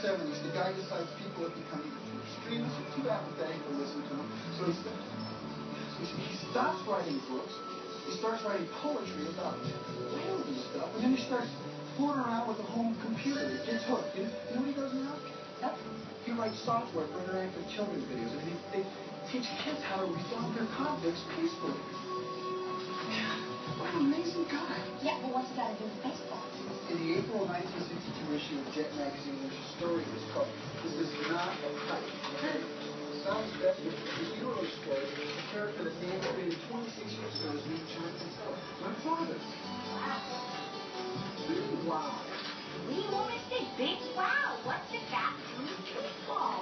70s, the guy decides people have become extremely too apathetic to listen to him, so he, he stops writing books. He starts writing poetry about whales and stuff, and then he starts fooling around with a home computer. He gets hooked. You know, what he does now? Yep. He writes software for interactive children's videos, and they, they teach kids how to resolve their conflicts peacefully. What an amazing guy. Yeah, but what's he got to do with baseball? In the April 1962 issue of Jet magazine, this is not a type. Some that the Euro character that's the age 26 years old in Chinese My father. Wow. Wow. We always say big wow. What's it got to? Big wow.